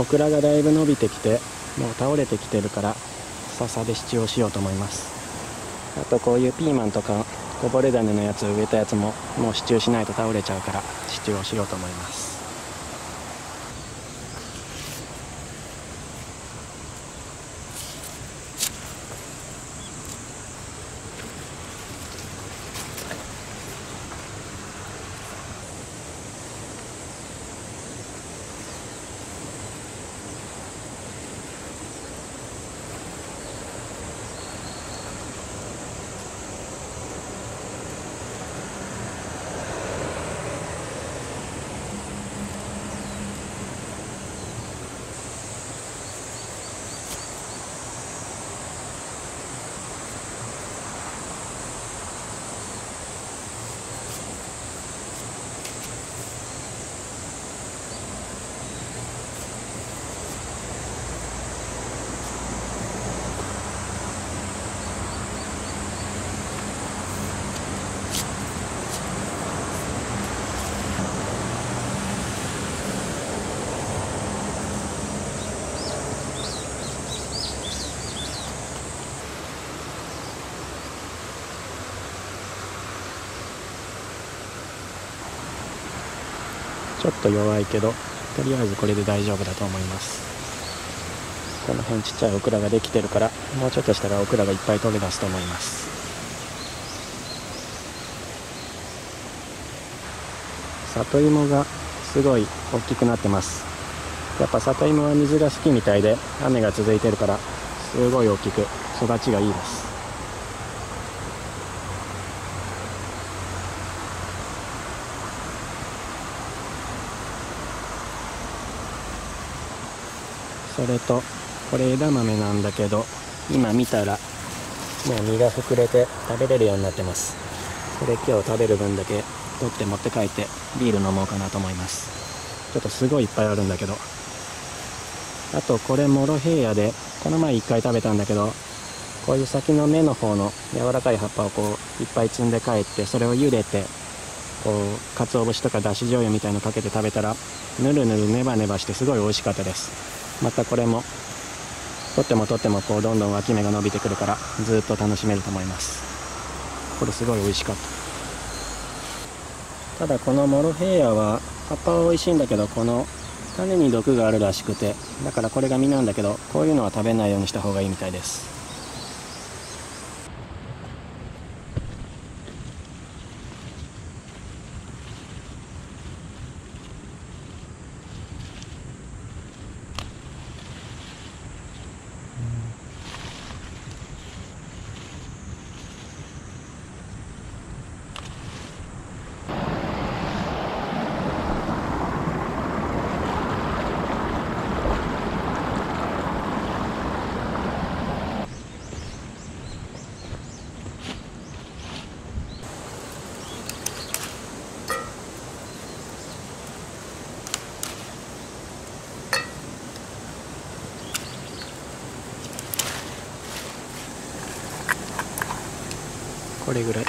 オクラがだいぶ伸びてきてもう倒れてきてるから笹で支柱をしようと思います。あとこういうピーマンとかこぼれ種のやつを植えたやつももう支柱しないと倒れちゃうから支柱をしようと思います。ちょっと弱いけどとりあえずこれで大丈夫だと思います。この辺ちっちゃいオクラができてるからもうちょっとしたらオクラがいっぱい取れ出すと思います。里芋がすごい大きくなってます。やっぱ里芋は水が好きみたいで雨が続いてるからすごい大きく育ちがいいです。それとこれ枝豆なんだけど今見たらもう身が膨れて食べれるようになってます。これ今日食べる分だけ取って持って帰ってビール飲もうかなと思います。ちょっとすごいいっぱいあるんだけど。あとこれモロヘイヤでこの前1回食べたんだけどこういう先の根の方の柔らかい葉っぱをこういっぱい摘んで帰ってそれを茹でてこう鰹節とかだし醤油みたいのかけて食べたらぬるぬるネバネバしてすごい美味しかったです。またこれも取っても取ってもこうどんどん脇芽が伸びてくるからずっと楽しめると思います。これすごい美味しかった。ただこのモロヘイヤは葉っぱは美味しいんだけどこの種に毒があるらしくてだからこれが実なんだけどこういうのは食べないようにした方がいいみたいです。これぐらい。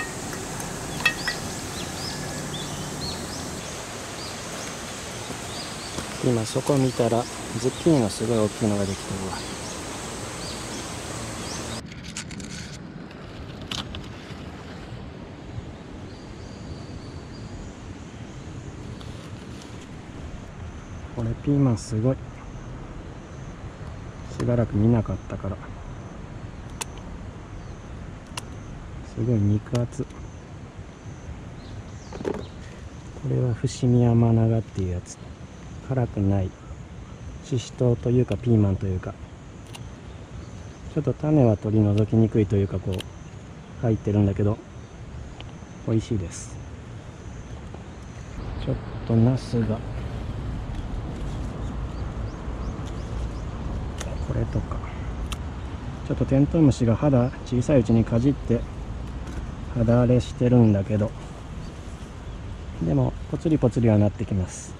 今そこ見たらズッキーニのすごい大きいのができてるわ。これピーマンすごい。しばらく見なかったから。すごい肉厚。これは伏見山長っていうやつ。辛くない。ししとうというかピーマンというか。ちょっと種は取り除きにくいというかこう入ってるんだけど美味しいです。ちょっとナスが。これとか。ちょっとテントウムシが肌小さいうちにかじって肌荒れしてるんだけど。でもぽつりぽつりはなってきます。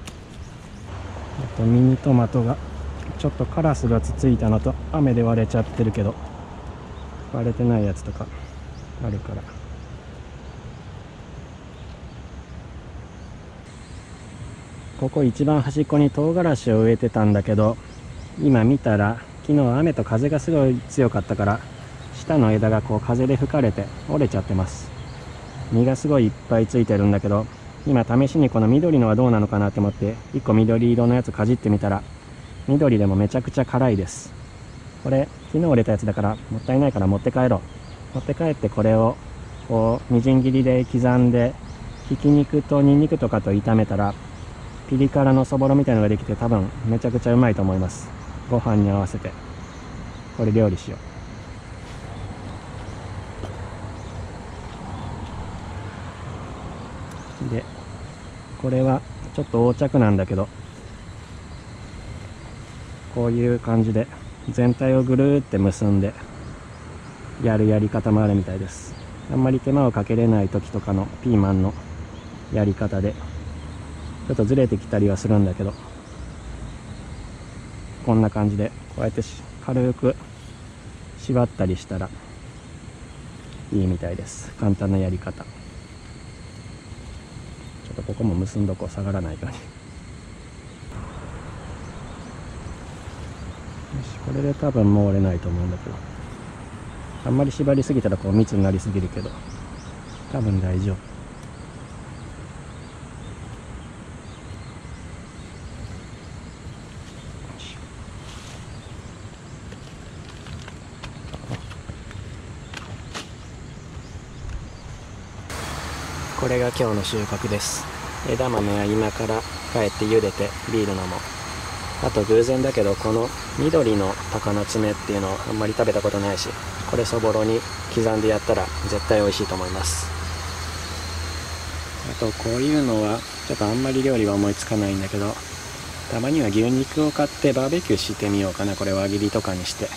あとミニトマトがちょっとカラスがつついたのと雨で割れちゃってるけど割れてないやつとかあるから。ここ一番端っこに唐辛子を植えてたんだけど今見たら昨日雨と風がすごい強かったから下の枝がこう風で吹かれて折れちゃってます。実がすごいいっぱいついてるんだけど今試しにこの緑のはどうなのかなと思って1個緑色のやつかじってみたら緑でもめちゃくちゃ辛いです。これ昨日折れたやつだからもったいないから持って帰ろう。持って帰ってこれをこうみじん切りで刻んでひき肉とニンニクとかと炒めたらピリ辛のそぼろみたいのができて多分めちゃくちゃうまいと思います。ご飯に合わせて。これ料理しよう。でこれはちょっと横着なんだけどこういう感じで全体をぐるーって結んでやるやり方もあるみたいです。あんまり手間をかけれない時とかのピーマンのやり方でちょっとずれてきたりはするんだけどこんな感じでこうやって軽く縛ったりしたらいいみたいです。簡単なやり方。ょっとここも結んどこう下がらないようによしこれで多分もう折れないと思うんだけど。あんまり縛りすぎたらこう密になりすぎるけど。多分大丈夫。これが今日の収穫です。枝豆は今から帰って茹でてビール飲もう。あと偶然だけどこの緑の鷹の爪っていうのをあんまり食べたことないしこれそぼろに刻んでやったら絶対美味しいと思います。あとこういうのはちょっとあんまり料理が思いつかないんだけどたまには牛肉を買ってバーベキューしてみようかな。これ輪切りとかにして。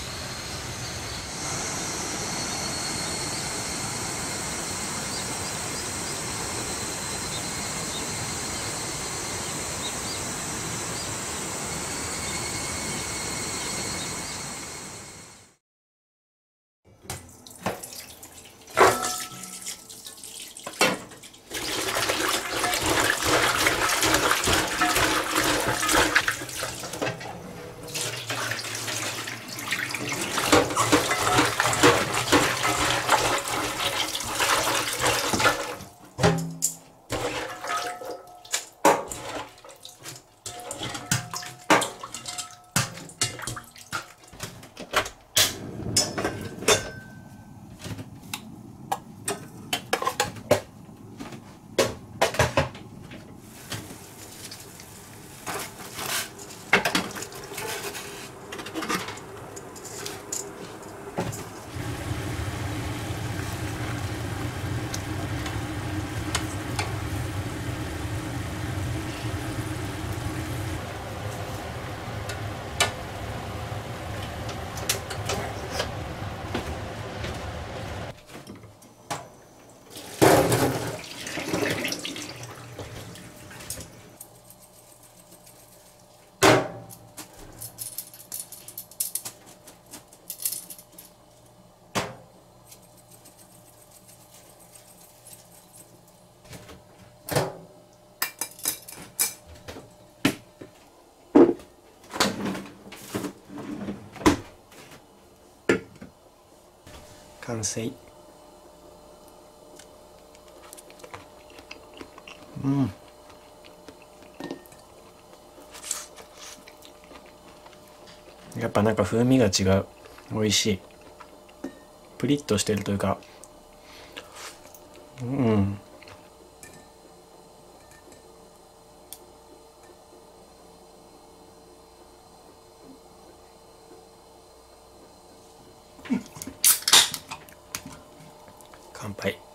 完成。うん。やっぱなんか風味が違う。美味しい。プリッとしてるというか。うん。乾杯。